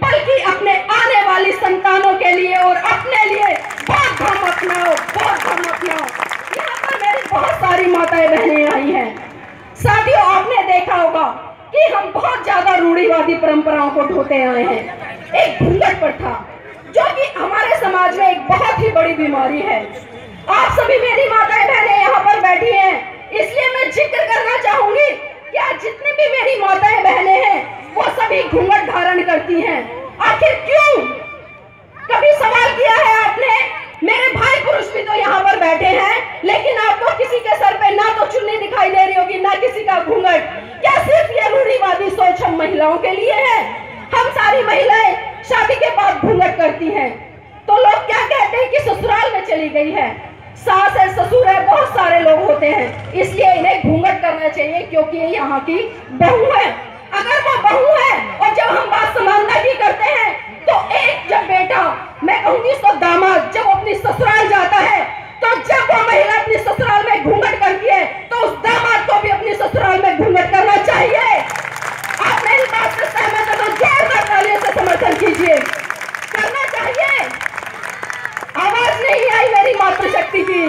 बल्कि अपने आने वाली संतानों के लिए और अपने लिए बहुत धर्म अपनाओ, बहुत धर्म अपनाओ। यहाँ पर मेरी बहुत सारी माताएँ बहनें आई हैं। साथियों, आपने देखा होगा कि हम बहुत ज़्यादा रूढ़ीवादी परंपराओं को ढोते आए हैं। एक घूंघट प्रथा जो कि हमारे समाज में एक बहुत ही बड़ी बीमारी है आप सभी मेरी माताएँ बहनें यहाँ पर बैठी हैं इसलिए मैं ज़िक्र करना चाहूँगी कि आज जितनी भी मेरी माताएँ बहनें हैं सभी घूंघट धारण करती हैं। आखिर क्यों? कभी सवाल किया है आपने? मेरे भाई पुरुष भी तो यहाँ पर बैठे हैं, लेकिन आपको किसी के सर पे ना तो चुन्नी दिखाई दे रही होगी, ना किसी का घूंघट। क्या सिर्फ़ ये रूढ़िवादी सोच हम महिलाओं के लिए है? हम सारी महिलाएँ शादी के बाद घूंघट करती हैं। तो लोग क्या कहते हैं कि ससुराल में चली गई है? सास है ससुर है, बहुत सारे लोग होते हैं, इसलिए इन्हें घूंघट करना चाहिए, क्योंकि यहाँ की बहू है। अगर वो बहू है और जब हम बात समानता की करते हैं तो एक जब बेटा कहूँगी दामाद जब अपनी ससुराल जाता है तो जब वो महिला अपनी ससुराल में घूंघट करती है तो उस दामाद को भी अपनी ससुराल में घूंघट करना चाहिए। आप मेरी बात से सहमत है तो जोरदार तालियों से समर्थन कीजिए। करना चाहिए। आवाज़ नहीं आई मेरी मातृशक्ति की।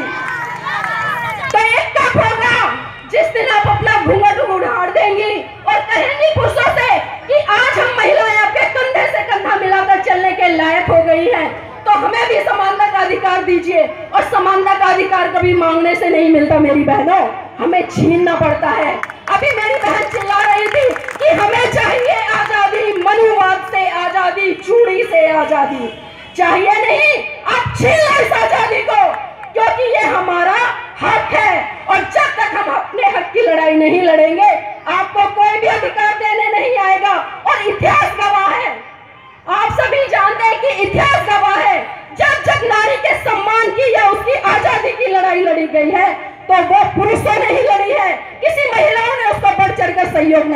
तो एक का प्रोग्राम, जिस दिन आप अपना घूंघट उड़ाड़ देंगी, और कहेंगी पुरुषों से कि आज हम महिलाएँ आपके कंधे से कंधा मिलाकर चलने के लायक हो गई हैं। तो हमें भी समानता का अधिकार दीजिए। और समानता का अधिकार कभी मांगने से नहीं मिलता, मेरी बहनों। हमें छीनना पड़ता है। अभी मेरी बहन चिल्ला रही थी कि हमें चाहिए आज़ादी, मनुवाद से आज़ादी, चूड़ी से आज़ादी। चाहिए नहीं, आप छीन लो इस आज़ादी को, क्योंकि ये हमारा हक है। और जब तक हम अपने हक की लड़ाई नहीं लड़ेंगे, आपको कोई भी अधिकार देने नहीं आएगा। और इतिहास नारी के सम्मान की या उसकी आज़ादी की लड़ाई लड़ी गई है तो वो पुरुषों ने ही लड़ी है। किसी महिलाओं ने उसका बढ़ चढ़कर सहयोग नहीं